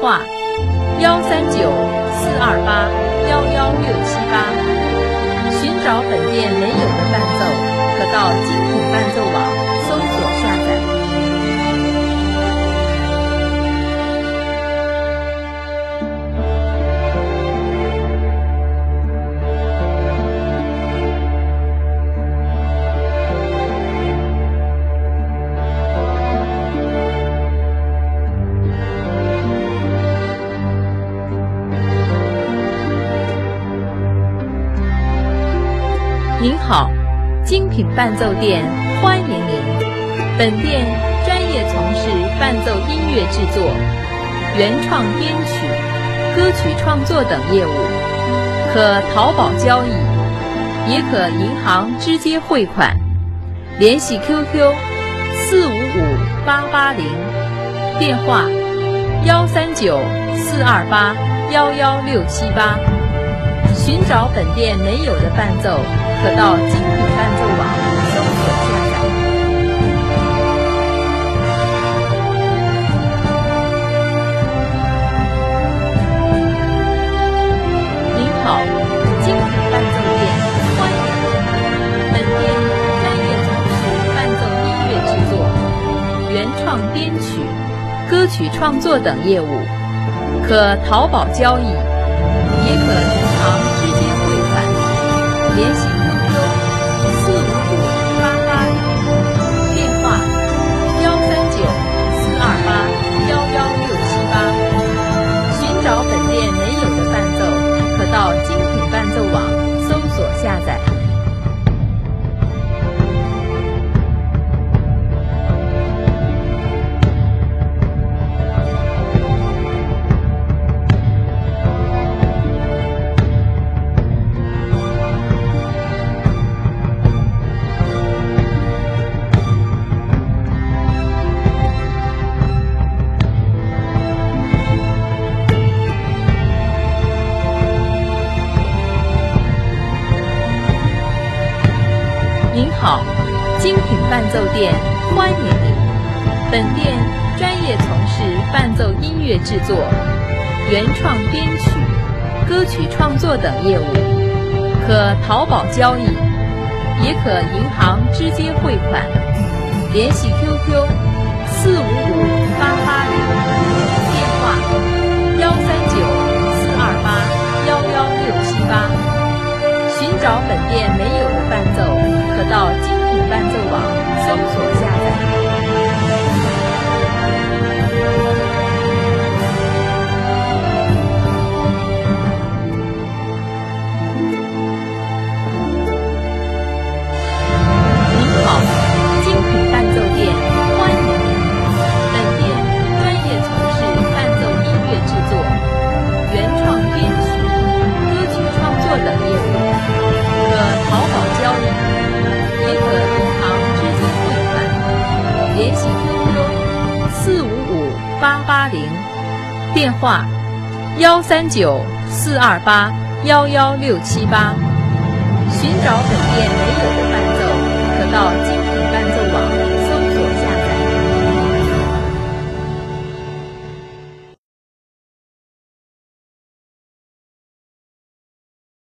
话：幺三九四二八幺幺六七八。寻找本店没有的伴奏，可到您好，精品伴奏店欢迎您。本店专业从事伴奏音乐制作、原创编曲、歌曲创作等业务，可淘宝交易，也可银行直接汇款。联系 QQ 四五五八八零，电话幺三九四二八幺幺六七八。寻找本店没有的伴奏，可到精品伴奏网搜索下载。您好，精品伴奏店欢迎您。本店专业从事伴奏音乐制作、原创编曲、歌曲创作等业务，可淘宝交易，也可。联好，精品伴奏店欢迎您。本店专业从事伴奏音乐制作、原创编曲、歌曲创作等业务，可淘宝交易，也可银行直接汇款。联系 QQ 四五五电话：幺三九四二八幺幺六七八。寻找本店没有的伴奏，可到金。